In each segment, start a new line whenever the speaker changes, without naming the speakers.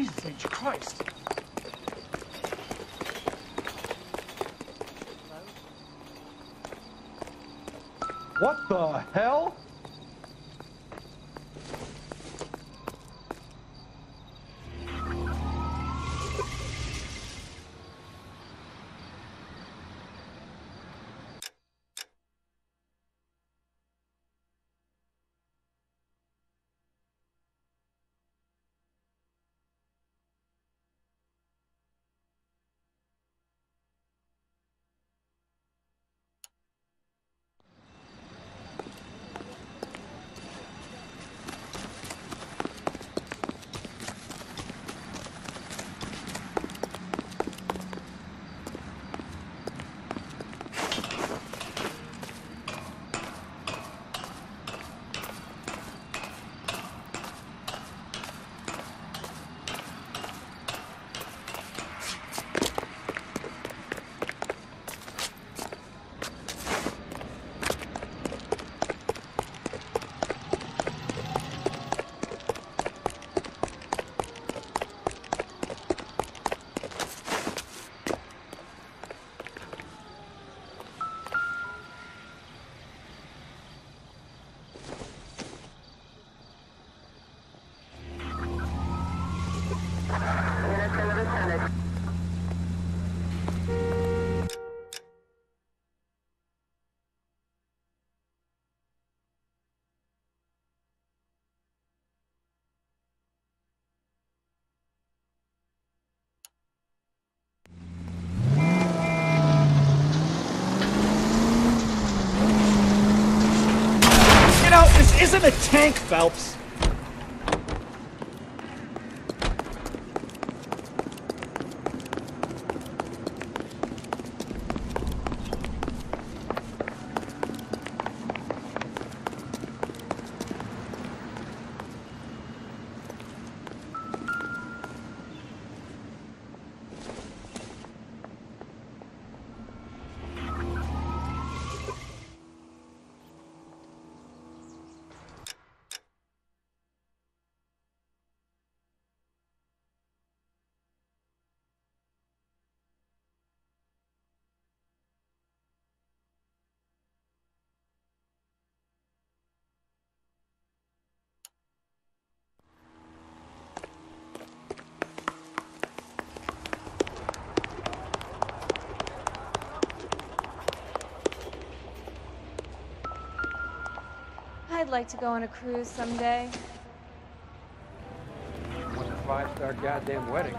Jesus H. Christ. What the hell?
Isn't a tank, Phelps!
Like to go on a cruise someday.
A five-star goddamn wedding?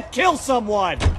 Kill someone!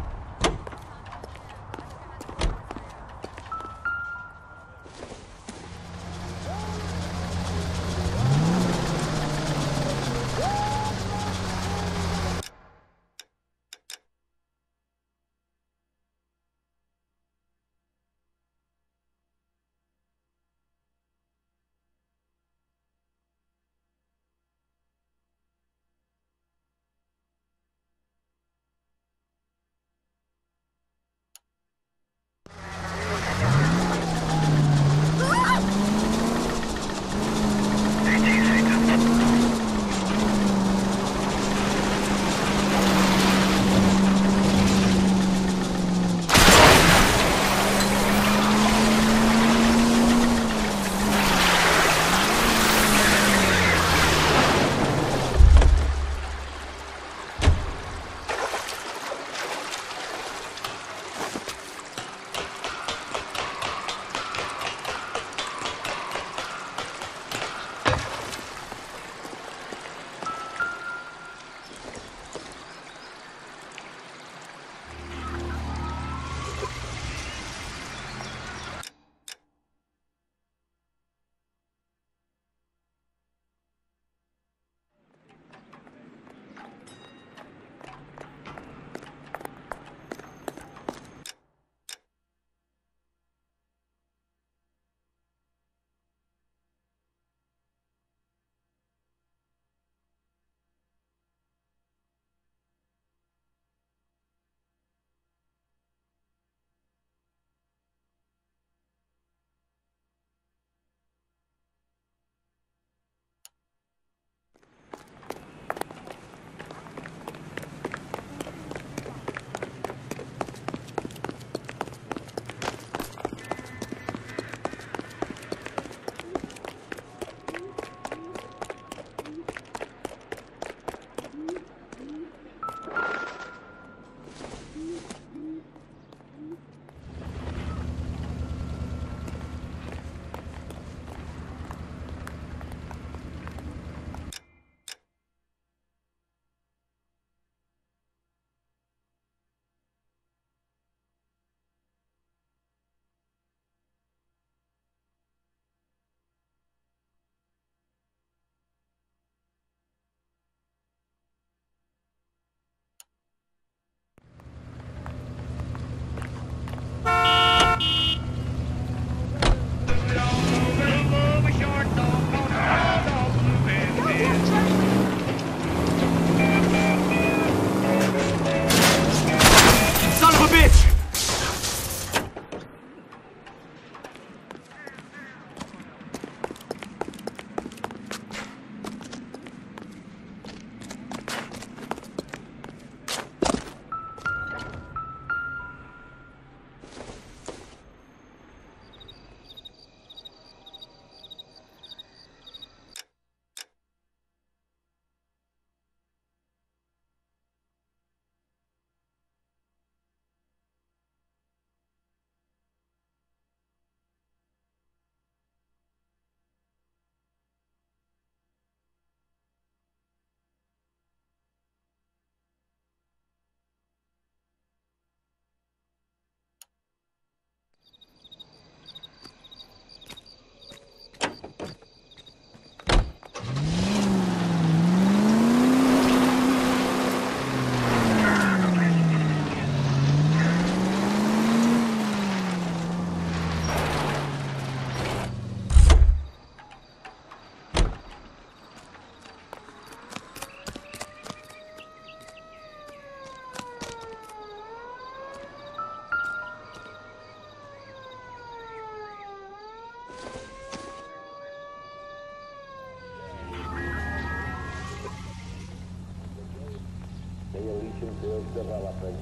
Offering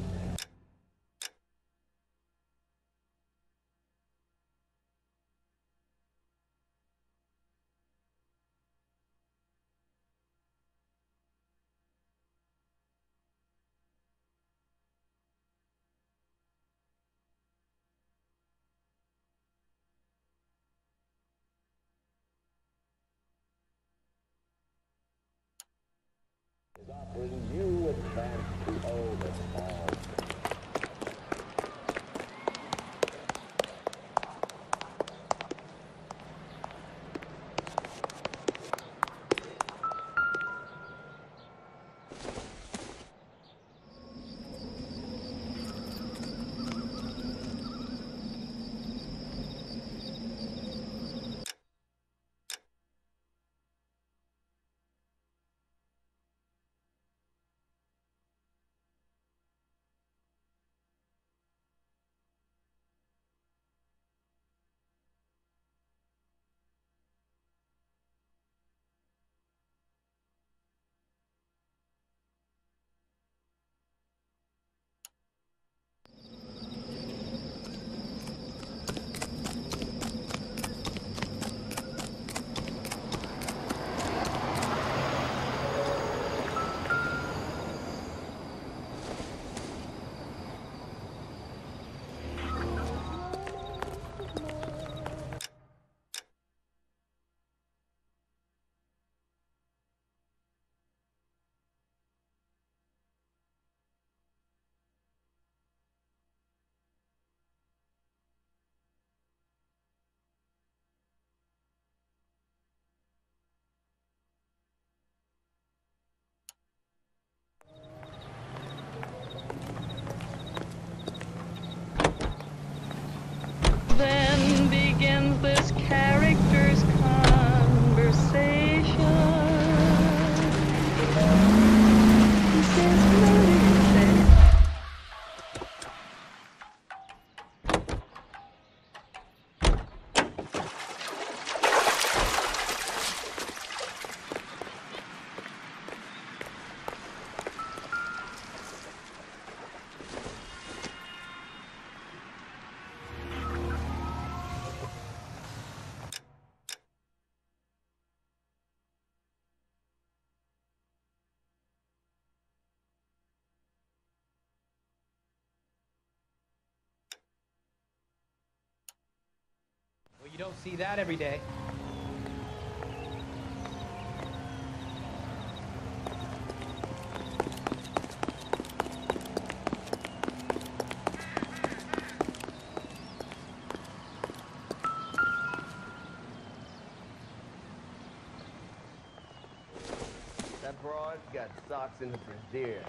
you a
Thank
you. You don't see that every day.
That broad got socks in the brassiere.